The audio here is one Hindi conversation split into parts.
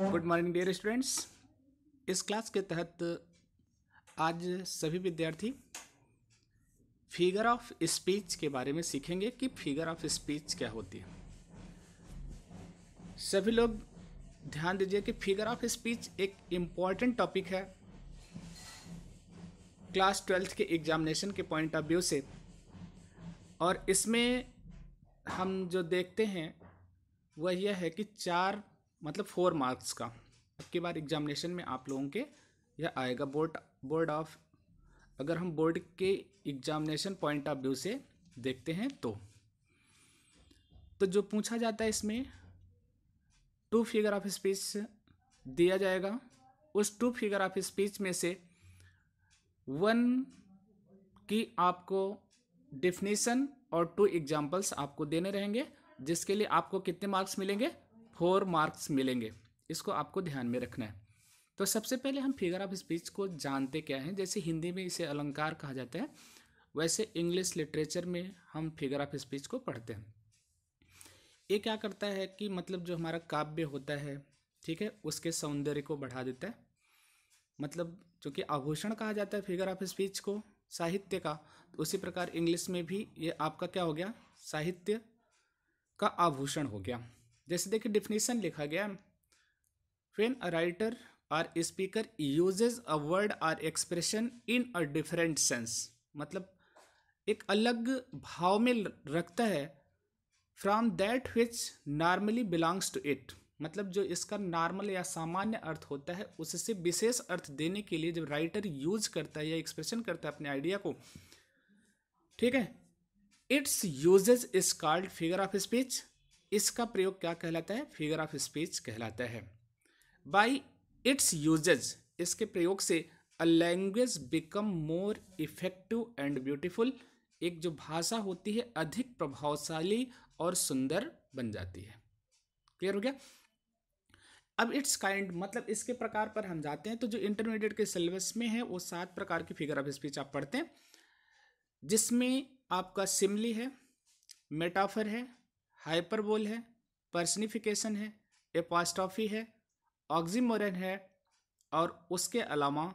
गुड मॉर्निंग डियर स्टूडेंट्स इस क्लास के तहत आज सभी विद्यार्थी फिगर ऑफ़ स्पीच के बारे में सीखेंगे कि फिगर ऑफ़ स्पीच क्या होती है। सभी लोग ध्यान दीजिए कि फिगर ऑफ़ स्पीच एक इंपॉर्टेंट टॉपिक है। क्लास ट्वेल्थ के एग्जामिनेशन के पॉइंट ऑफ़ व्यू से। और इसमें हम जो देखते हैं, वह यह है कि चार मतलब फोर मार्क्स का। अब की बार एग्जामिनेशन में आप लोगों के यह आएगा बोर्ड बोर्ड ऑफ़ अगर हम बोर्ड के एग्जामिनेशन पॉइंट ऑफ़ व्यू से देखते हैं तो। तो जो पूछा जाता है इसमें टू फिगर ऑफ़ स्पीच दिया जाएगा। उस टू फिगर ऑफ़ स्पीच में से वन की आपको डिफिनीसन और टू एग्जाम्पल्स आपको देने रहेंगे, जिसके लिए आपको कितने मार्क्स मिलेंगे? फोर मार्क्स मिलेंगे। इसको आपको ध्यान में रखना है। तो सबसे पहले हम फिगर ऑफ़ स्पीच को जानते क्या हैं? जैसे हिंदी में इसे अलंकार कहा जाता है, वैसे इंग्लिश लिटरेचर में हम फिगर ऑफ़ स्पीच को पढ़ते हैं। ये क्या करता है कि मतलब जो हमारा काव्य होता है, ठीक है, उसके सौंदर्य को बढ़ा देता है। मतलब चूँकि आभूषण कहा जाता है फिगर ऑफ़ स्पीच को, साहित्य का। तो उसी प्रकार इंग्लिश में भी ये आपका क्या हो गया? साहित्य का आभूषण हो गया। जैसे देखिए डिफिनीशन लिखा गया। When a writer or speaker uses a word or expression in a different sense मतलब एक अलग भाव में रखता है from that which normally belongs to it मतलब जो इसका नॉर्मल या सामान्य अर्थ होता है, उससे विशेष अर्थ देने के लिए जब राइटर यूज़ करता है या एक्सप्रेशन करता है अपने आइडिया को, ठीक है? Its uses is called figure of speech इसका प्रयोग क्या कहलाता है? फिगर ऑफ़ स्पीच कहलाता है। बाई इट्स यूजेज इसके प्रयोग से a language become more effective and beautiful एक जो भाषा होती है, अधिक प्रभावशाली और सुंदर बन जाती है। क्लियर हो गया? अब इट्स काइंड मतलब इसके प्रकार पर हम जाते हैं तो जो इंटरमीडिएट के सिलेबस में है, वो सात प्रकार की फिगर ऑफ़ स्पीच आप पढ़ते हैं। जिसमें आपका सिमली है मेटाफर है हाइपरबोल है पर्सनिफिकेशन है एपास्टॉफी है ऑक्सीमोरन है और उसके अलावा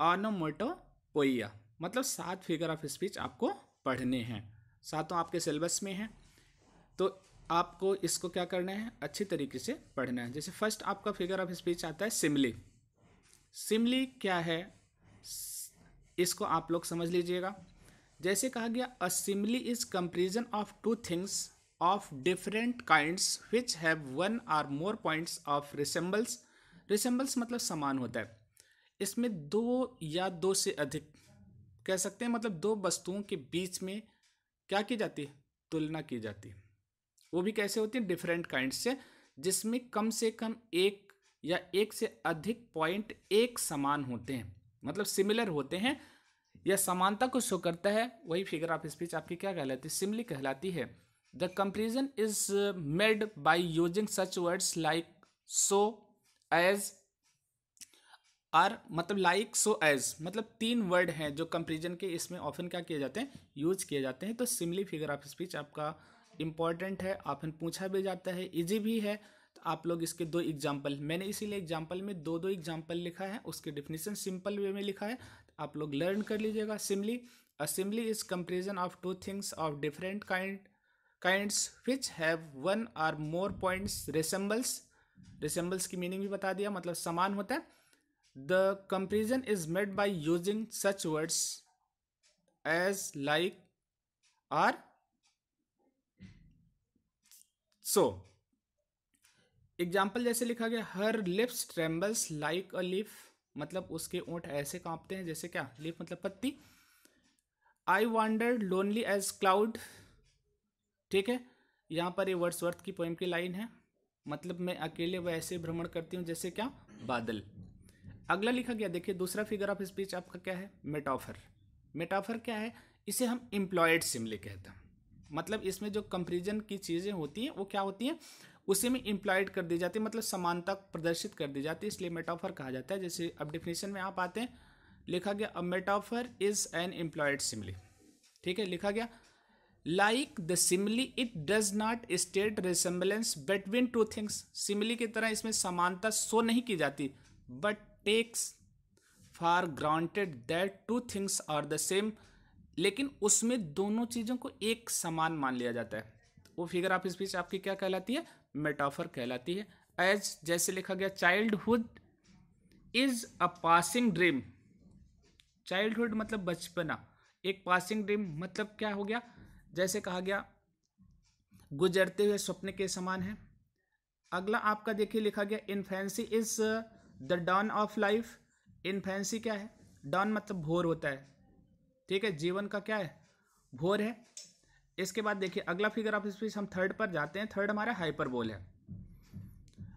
आनोमोटोपोइया मतलब सात फिगर ऑफ़ स्पीच आपको पढ़ने हैं। सातों आपके सिलेबस में हैं। तो आपको इसको क्या करना है? अच्छी तरीके से पढ़ना है। जैसे फ़र्स्ट आपका फिगर ऑफ़ स्पीच आता है सिमली सिमली क्या है? इसको आप लोग समझ लीजिएगा। जैसे कहा गया a simile is comparison of two things of different kinds which have one or more points of resembles resembles मतलब समान होता है। इसमें दो या दो से अधिक, कह सकते हैं मतलब दो वस्तुओं के बीच में क्या की जाती है? तुलना की जाती है। वो भी कैसे होती है? डिफरेंट काइंड से, जिसमें कम से कम एक या एक से अधिक पॉइंट एक समान होते हैं। मतलब सिमिलर होते हैं या समानता को शो करता है। वही फिगर ऑफ़ स्पीच आपकी क्या कहलाती है? सिमली कहलाती है। The comparison is made by using such words like so as or मतलब लाइक सो एज मतलब तीन वर्ड हैं जो कंपेरिजन के इसमें ऑफन क्या किए जाते हैं? यूज़ किए जाते हैं। तो सिमली फिगर ऑफ़ स्पीच आपका इंपॉर्टेंट है ऑफन पूछा भी जाता है इजी भी है। तो आप लोग इसके दो एग्ज़ाम्पल मैंने इसीलिए एग्ज़ाम्पल में दो दो एग्ज़ाम्पल लिखा है, उसके डिफिनीसन सिंपल वे में लिखा है। तो आप लोग लर्न कर लीजिएगा। Simile a simile is comparison of two things of different kind kinds which have one or more points resembles resembles की मीनिंग भी बता दिया मतलब समान होता है। The comparison is made by using such words as like or so example जैसे लिखा गया her lips trembles like a leaf मतलब उसके ओंठ ऐसे कांपते हैं जैसे क्या? लिफ मतलब पत्ती। I wander lonely as cloud ठीक है? यहाँ पर ये वर्ड्स वर्थ की पोइम की लाइन है। मतलब मैं अकेले वैसे भ्रमण करती हूँ, जैसे क्या? बादल। अगला लिखा गया, देखिए, दूसरा फिगर ऑफ़ स्पीच आपका क्या है? मेटाफर मेटाफर क्या है? इसे हम एम्प्लॉयड सिमली कहते हैं। मतलब इसमें जो कंपेरिजन की चीज़ें होती हैं, वो क्या होती हैं? उसी में इम्प्लॉयड कर दी जाती है मतलब समानता प्रदर्शित कर दी जाती है, इसलिए मेटाफर कहा जाता है। जैसे अब डिफिनेशन में आप आते हैं, लिखा गया a metaphor is an employed simile ठीक है, लिखा गया like the simile it does not state resemblance between two things simile की तरह इसमें समानता शो नहीं की जाती but takes for granted that two things are the same लेकिन उसमें दोनों चीज़ों को एक समान मान लिया जाता है। वो फिगर ऑफ़ स्पीच आपकी क्या कहलाती है? मेटाफर कहलाती है। एज जैसे लिखा गया childhood is a passing dream childhood मतलब बचपना। एक पासिंग ड्रीम मतलब क्या हो गया? जैसे कहा गया, गुजरते हुए स्वप्न के समान है। अगला आपका देखिए लिखा गया infancy is the dawn of life. Infancy क्या है? डॉन मतलब भोर होता है। ठीक है, जीवन का क्या है? भोर है। इसके बाद देखिए, अगला फिगर ऑफ़ स्पीच हम थर्ड पर जाते हैं। थर्ड हमारा हाइपरबोल है।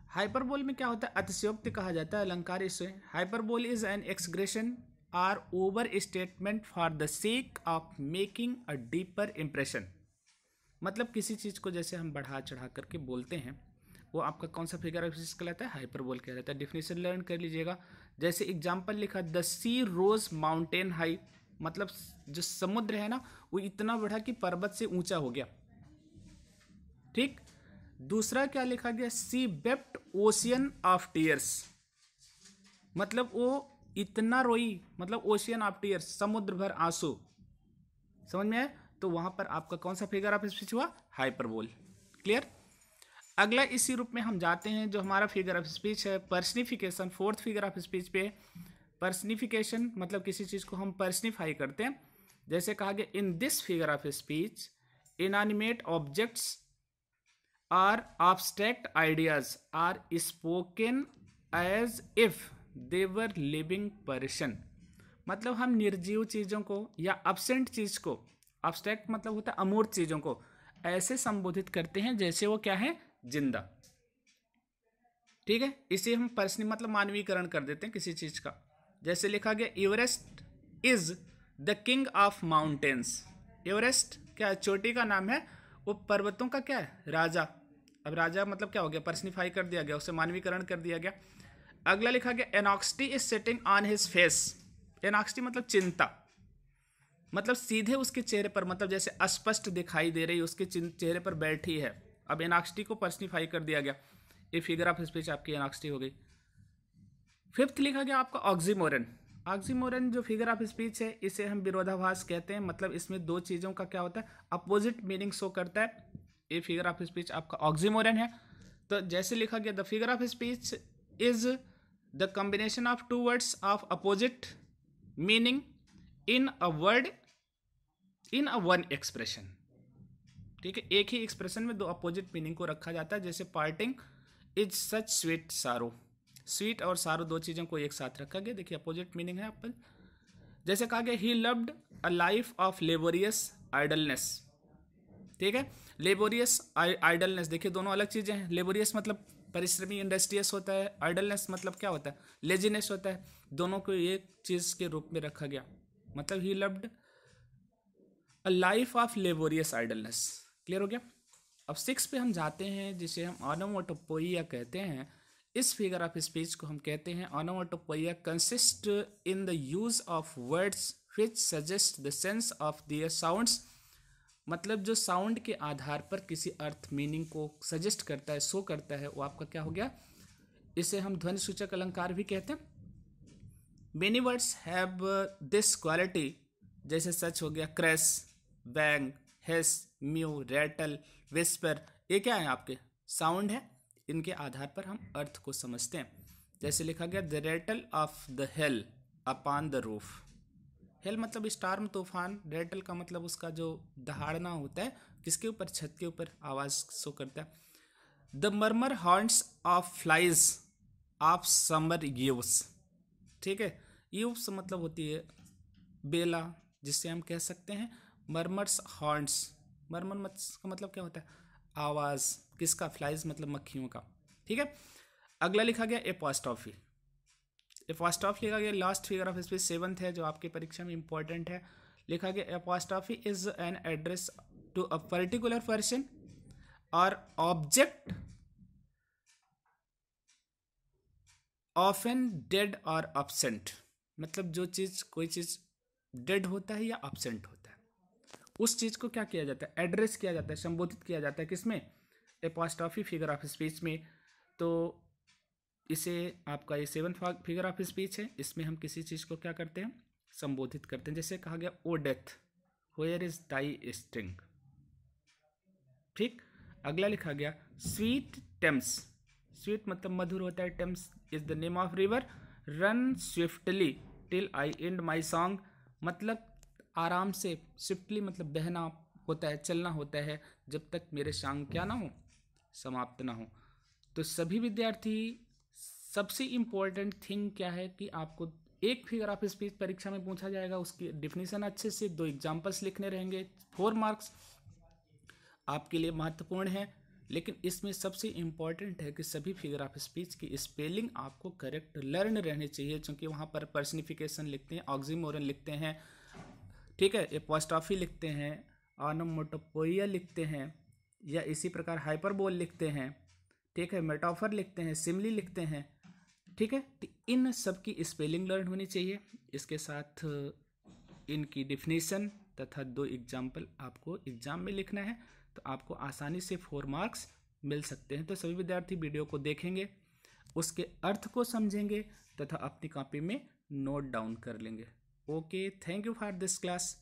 हाइपरबोल में क्या होता है? अतिशयोक्ति कहा जाता है, अलंकार इसे। Hyperbole is an exaggeration or over statement for the sake of making a deeper impression मतलब किसी चीज़ को जैसे हम बढ़ा चढ़ा करके बोलते हैं, वो आपका कौन सा फिगर ऑफ़ स्पीच कहलाता है? हाइपरबोल कहलाता है। डिफिनेशन लर्न कर लीजिएगा। जैसे एग्ज़ाम्पल लिखा the sea rose mountain high मतलब जो समुद्र है ना, वो इतना बढ़ा कि पर्वत से ऊँचा हो गया। ठीक? दूसरा क्या लिखा गया? She wept ocean of tears मतलब वो इतना रोई मतलब ओशियन ऑफ़ टीयर्स समुद्र भर आँसू। समझ में आया? तो वहाँ पर आपका कौन सा फिगर ऑफ़ स्पीच हुआ? हाइपरबोल क्लियर अगला इसी रूप में हम जाते हैं जो हमारा फिगर ऑफ़ स्पीच है। Personification fourth figure of speech पे। पर्सनिफिकेशन मतलब किसी चीज़ को हम पर्सनिफाई करते हैं। जैसे कहा गया in this figure of speech inanimate objects or abstract ideas are spoken as if they were living person मतलब हम निर्जीव चीज़ों को या अबसेंट चीज़ को अब्स्ट्रैक्ट मतलब होता है अमूर्त चीज़ों को, ऐसे संबोधित करते हैं जैसे वो क्या है? ज़िंदा। ठीक है? इसे हम पर्सनली मतलब मानवीकरण कर देते हैं किसी चीज़ का। जैसे लिखा गया Everest is the king of mountains Everest क्या है? चोटी का नाम है। वो पर्वतों का क्या है? राजा। अब राजा मतलब क्या हो गया? पर्सनिफाई कर दिया गया, उसे मानवीकरण कर दिया गया। अगला लिखा गया, anxiety is sitting on his face anxiety मतलब चिंता। मतलब सीधे उसके चेहरे पर मतलब जैसे अस्पष्ट दिखाई दे रही उसके चेहरे पर बैठी है। अब एनॉक्सटी को पर्सनिफाई कर दिया गया। ये फिगर ऑफ़ स्पीच आपकी एनॉक्सटी हो गई। फिफ्थ लिखा गया आपका ऑक्सीमोरन ऑक्सीमोरन जो फिगर ऑफ़ स्पीच है, इसे हम विरोधाभास कहते हैं। मतलब इसमें दो चीज़ों का क्या होता है? अपोजिट मीनिंग शो करता है। ये फिगर ऑफ़ स्पीच आपका ऑक्सीमोरन है। तो जैसे लिखा गया the figure of speech is the combination of two words of opposite meaning in a word in a one expression. ठीक है, एक ही एक्सप्रेशन में दो अपोजिट मीनिंग को रखा जाता है, जैसे parting is such sweet sorrow. Sweet और सारो दो चीज़ों को एक साथ रखा गया। देखिए, अपोजिट मीनिंग है अपन। जैसे कहा गया he loved a life of laborious idleness ठीक है लेबोरियस आइडलनेस देखिए, दोनों अलग चीज़ें हैं। लेबोरियस मतलब परिश्रमी इंडस्ट्रियस होता है आइडलनेस मतलब क्या होता है? लेजीनेस होता है। दोनों को एक चीज़ के रूप में रखा गया। मतलब he loved a life of laborious idleness clear हो गया? अब सिक्स पे हम जाते हैं, जिसे हम ऑनोमोटोपोइया कहते हैं। इस फिगर ऑफ़ स्पीच को हम कहते हैं onomatopoeia consist in the use of words which suggest the sense of their sounds मतलब जो साउंड के आधार पर किसी अर्थ मीनिंग को सजेस्ट करता है शो करता है, वो आपका क्या हो गया? इसे हम ध्वनि सूचक अलंकार भी कहते हैं। Many words have this quality जैसे सच हो गया crash bang hiss mew rattle whisper ये क्या है आपके? साउंड है। इनके आधार पर हम अर्थ को समझते हैं। जैसे लिखा गया the rattle of the hail upon the roof hail मतलब स्टार्म तूफ़ान रेटल का मतलब उसका जो दहाड़ना होता है, किसके ऊपर? छत के ऊपर आवाज़ शो करता है। The murmur horns of flies of summer use ठीक है? यूस मतलब होती है बेला जिससे हम कह सकते हैं मरमर्स हॉर्न्स मरमर का मतलब क्या होता है? आवाज़। किसका? फ्लाइज मतलब मक्खियों का। ठीक है? अगला लिखा गया एपोस्टॉफी एपोस्टॉफ लिखा गया last figure of speech seventh है, जो आपकी परीक्षा में इंपॉर्टेंट है, लिखा गया apostrophe is an address to a particular person और ऑब्जेक्ट ऑफन डेड और अपसेंट मतलब जो चीज़, कोई चीज़ डेड होता है या अपसेंट होता है। उस चीज़ को क्या किया जाता है? एड्रेस किया जाता है, संबोधित किया जाता है किसमें? एपोस्टॉफी फिगर ऑफ़ स्पीच में। तो इसे आपका ये सेवन फिगर ऑफ़ स्पीच है। इसमें हम किसी चीज़ को क्या करते हैं? संबोधित करते हैं। जैसे कहा गया O death where is thy sting ठीक? अगला लिखा गया स्वीट टेम्स स्वीट मतलब मधुर होता है। Thames is the name of river run swiftly till I end my song मतलब आराम से स्विफ्टली मतलब बहना होता है, चलना होता है, जब तक मेरे सॉन्ग क्या ना हो, समाप्त ना हो। तो सभी विद्यार्थी सबसे इम्पोर्टेंट थिंग क्या है कि आपको एक फिगर ऑफ़ स्पीच परीक्षा में पूछा जाएगा, उसकी डिफिनीशन अच्छे से, दो एग्जाम्पल्स लिखने रहेंगे फोर मार्क्स आपके लिए महत्वपूर्ण है। लेकिन इसमें सबसे इंपॉर्टेंट है कि सभी फिगर ऑफ़ स्पीच की स्पेलिंग आपको करेक्ट लर्न रहनी चाहिए, क्योंकि वहाँ पर पर्सनिफिकेशन लिखते हैं ऑक्सीमोरन लिखते हैं, ठीक है एपोस्टॉफी लिखते हैं ऑनोमोटोपोइया लिखते हैं, या इसी प्रकार हाइपरबोल लिखते हैं, ठीक है मेटाफर लिखते हैं सिमली लिखते हैं ठीक है? तो इन सब की स्पेलिंग लर्न होनी चाहिए। इसके साथ इनकी डिफिनेशन तथा दो एग्ज़ाम्पल आपको एग्ज़ाम में लिखना है। तो आपको आसानी से फोर मार्क्स मिल सकते हैं। तो सभी विद्यार्थी वीडियो को देखेंगे, उसके अर्थ को समझेंगे तथा अपनी कॉपी में नोट डाउन कर लेंगे। Okay thank you for this class